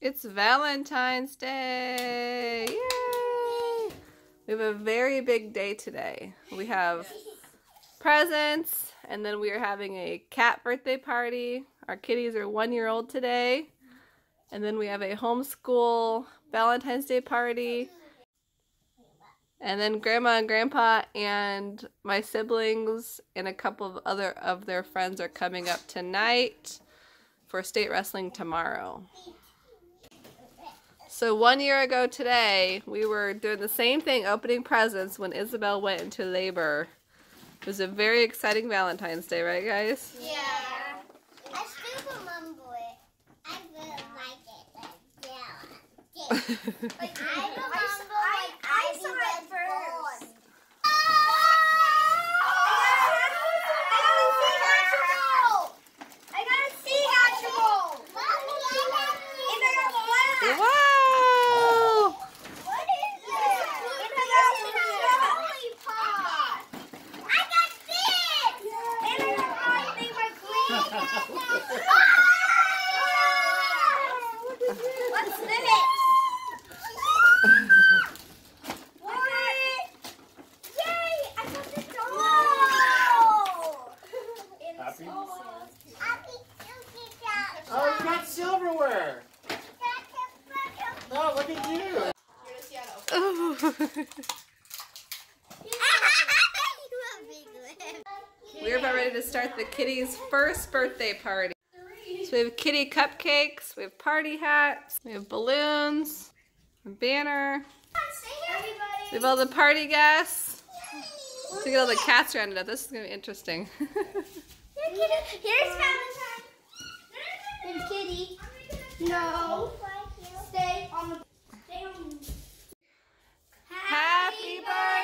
It's Valentine's Day! Yay! We have a very big day today. We have presents, and then we are having a cat birthday party. Our kitties are one year old today. And then we have a homeschool Valentine's Day party. And then grandma and grandpa and my siblings and a couple of other of their friends are coming up tonight for state wrestling tomorrow. So one year ago today, we were doing the same thing, opening presents, when Isabel went into labor. It was a very exciting Valentine's Day, right guys? Yeah. I still remember it. I really like it. Like, yeah. Like, I remember I- like I Ivy saw it was first. born. I got a sea hatchable. Mommy, I got It's like a flag. Wow! What is this? It's like a lollipop. I got this. And I got I think my queen. What's this? What? Yay! I got the doll. Happy? Happy Cookie Cat. Oh, you got silverware. No, look at you. We're about ready to start the kitties' first birthday party. So we have kitty cupcakes, we have party hats, we have balloons, a banner, we have all the party guests. So we get all the cats rounded up. This is gonna be interesting. Here's Valentine. And Kitty. No. Stay on the. Stay on. Happy birthday!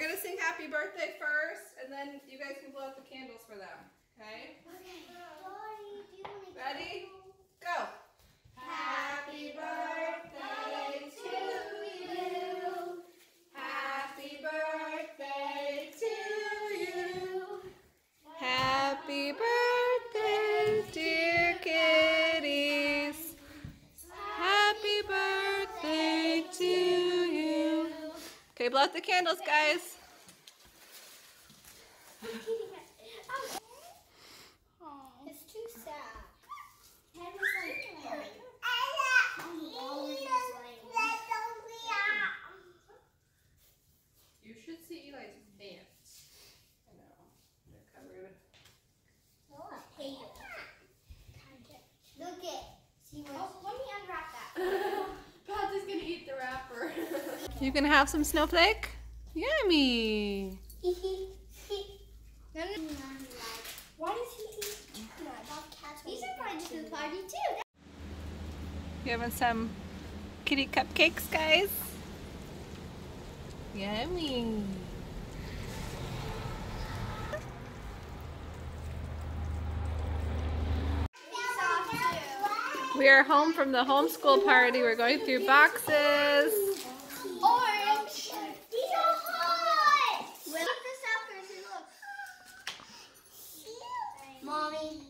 We're gonna sing happy birthday first, and then you guys can blow out the candles for them. Okay? Ready? Go. Happy birthday blow out the candles, guys. You gonna have some snowflake? Yummy. No, no. Why does he eat He's invited to the party too. You having some kitty cupcakes, guys? Yummy. We are home from the homeschool party. We're going through boxes. Orange. These are hot. Look this up, Chrissy. Look. Mommy.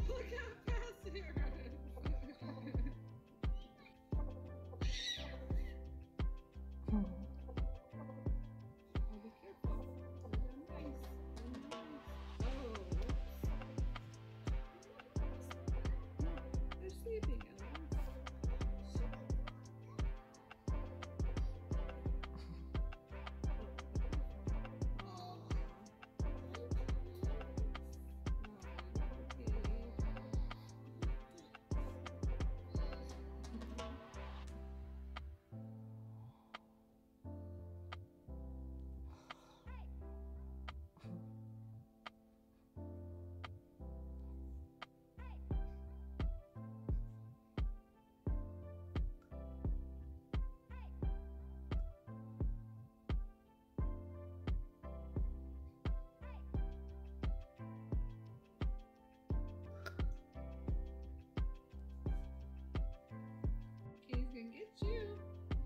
choo.